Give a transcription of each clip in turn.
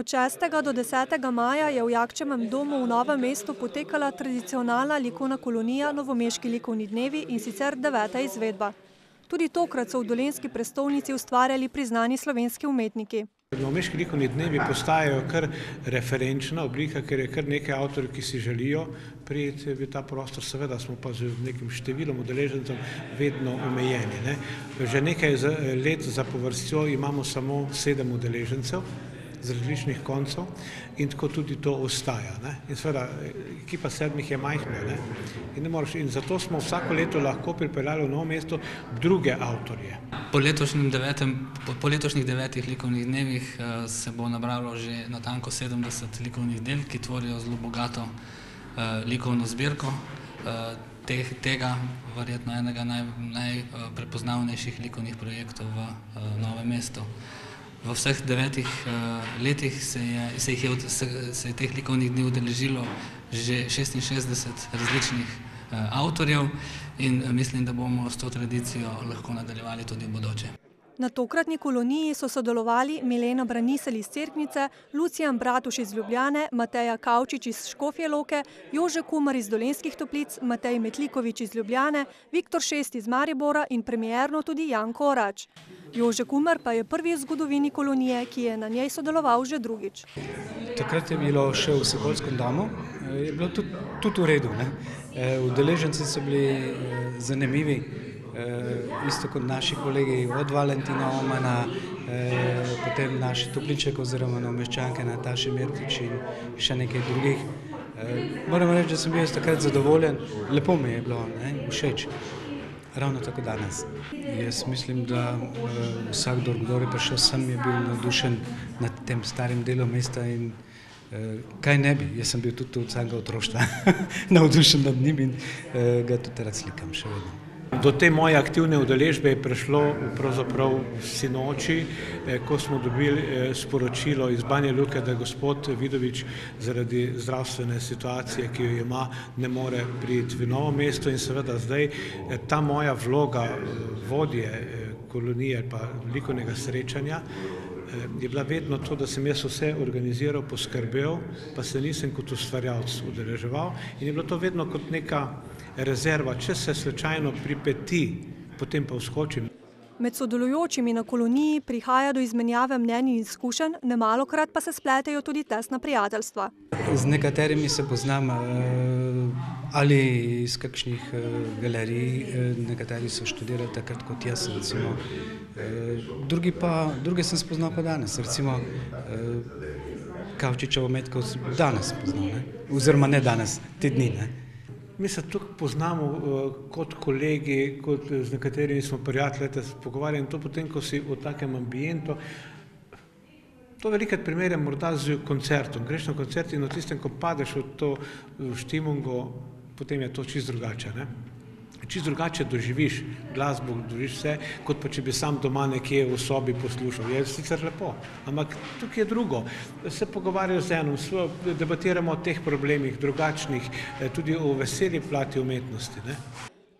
Od 6. do 10. maja je v Jakčevem domu v Novem mestu potekala tradicionalna likovna kolonija Novomeški likovni dnevi in sicer deveta izvedba. Tudi tokrat so v dolenski prestolnici ustvarjali priznani slovenski umetniki. Novomeški likovni dnevi postajajo kar referenčna oblika, ker je kar nekaj avtorjev, ki si želijo priti v ta prostor, seveda smo pa z nekim številom udeležencev vedno omejeni. Ne. Že nekaj let zapovrstjo imamo samo sedem udeležencev z različnih koncev in tako tudi to ostaja. Ne. In seveda ekipa sedmih je majhna ne. In, ne moreš, in zato smo vsako leto lahko pripeljali v Novo mesto druge avtorje. Po, devetem, po, po letošnjih devetih likovnih dnevih uh, se bo nabralo že natanko 70 likovnih del, ki tvorijo zelo bogato uh, likovno zbirko. Uh, teh, tega verjetno enega najprepoznavnejših naj, uh, likovnih projektov v uh, Novem mestu. V vseh devetih uh, letih se je, se, je se, se je teh likovnih dni udeležilo že 66 različnih uh, avtorjev in uh, mislim, da bomo s to tradicijo lahko nadaljevali tudi v bodoče. Na tokratni koloniji so sodelovali Milena Branisel iz Cerknice, Lucijan Bratuš iz Ljubljane, Mateja Kavčič iz Škofje Loke, Jože Kumar iz Dolenskih toplic, Matej Metlikovič iz Ljubljane, Viktor Šest iz Maribora in premierno tudi Janko Orač. Jože Kumar pa je prvi v zgodovini kolonije, ki je na njej sodeloval že drugič. Takrat je bilo še v Sokolskem domu, je bilo tudi, tudi v redu. Ne? Udeleženci so bili zanimivi, isto kot naši kolegi od Valentina Omana, potem naši Topliček oziroma nameščanke Nataše Mirtič in še nekaj drugih. Moram reči, da sem bil takrat zadovoljen, lepo mi je bilo, ne? všeč. Ravno tako danes. Jaz mislim, da uh, vsak, kdo je prišel sem, je bil navdušen nad tem starim delom mesta in uh, kaj ne bi. Jaz sem bil tudi od samega otroštva navdušen nad njim in uh, ga tudi rad slikam še vedno. Do te moje aktivne udeležbe je prišlo pravzaprav sinoči, ko smo dobili sporočilo iz Banja Luke, da gospod Vidovič zaradi zdravstvene situacije, ki jo ima, ne more priti v novo mesto. In seveda zdaj ta moja vloga vodje kolonije ali pa likovnega srečanja je bila vedno to, da sem jaz vse organiziral, poskrbel, pa se nisem kot ustvarjalec udeleževal. In je bilo to vedno kot neka rezerva, če se slučajno pripeti, potem pa vskočim. Med sodelujočimi na koloniji prihaja do izmenjave mnenj in izkušenj, nemalokrat pa se spletejo tudi tesna prijateljstva. Z nekaterimi se poznam ali iz kakšnih galerij, nekateri so študirali takrat kot jaz, recimo. Drugi pa, druge sem spoznal pa danes, recimo Kavčičevo Metko danes spoznal, ne? oziroma ne danes, te dni. Ne? Mi se tukaj poznamo uh, kot kolegi, kot z nekaterimi smo prijatelji, da se pogovarjamo to potem, ko si v takem ambientu. To velikrat primerjam morda z koncertom. Greš na koncert in v tistem, ko padeš v to štimungo, potem je to čisto drugače. Ne? Čisto drugače doživiš glasbo, doživiš vse, kot pa če bi sam doma nekje v sobi poslušal. Je sicer lepo, ampak tukaj je drugo. Se pogovarjajo z enom, debatiramo o teh problemih, drugačnih, tudi o veseli plati umetnosti. Ne?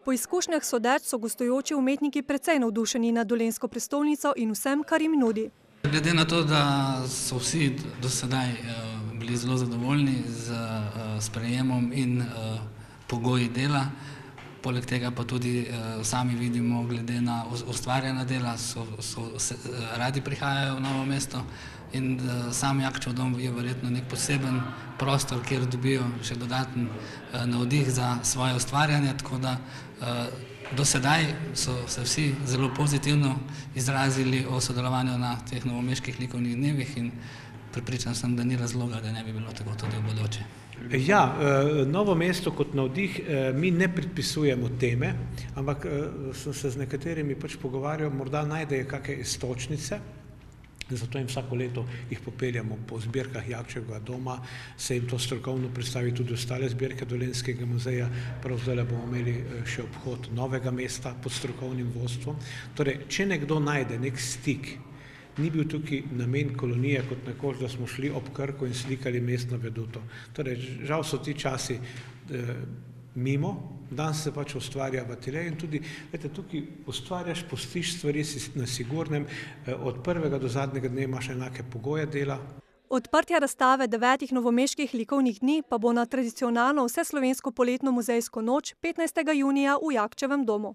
Po izkušnjah sodeč so gostujoči umetniki precej navdušeni nad dolensko prestolnico in vsem, kar jim nudi. Glede na to, da so vsi do sedaj bili zelo zadovoljni z sprejemom in pogoji dela, Poleg tega pa tudi uh, sami vidimo, glede na ustvarjena dela, so, so, se, radi prihajajo v novo mesto in uh, sam Jakčev dom je verjetno nek poseben prostor, kjer dobijo še dodaten uh, navdih za svoje ustvarjanje. Tako da uh, do sedaj so se vsi zelo pozitivno izrazili o sodelovanju na teh novomeških likovnih dnevih in pripričan sem, da ni razloga, da ne bi bilo tako tudi v bodoče. Ja, novo mesto kot navdih mi ne predpisujemo teme, ampak sem se z nekaterimi pač pogovarjal, morda najdejo kakšne istočnice, zato jim vsako leto jih popeljamo po zbirkah Jakčevega doma, se jim to strokovno predstavi tudi ostale zbirke Dolenskega muzeja, prav zdaj bomo imeli še obhod novega mesta pod strokovnim vodstvom. Torej, če nekdo najde nek stik, ni bil tukaj namen kolonije kot nekoč, da smo šli ob Krko in slikali mestno veduto. Torej, žal so ti časi eh, mimo, danes se pač ustvarja ateljeju in tudi, vete, tukaj ustvarjaš, postiš stvari si na sigurnem, eh, od prvega do zadnjega dne imaš enake pogoje dela. Odprtje razstave devetih novomeških likovnih dni pa bo na tradicionalno vseslovensko poletno muzejsko noč 15. junija v Jakčevem domu.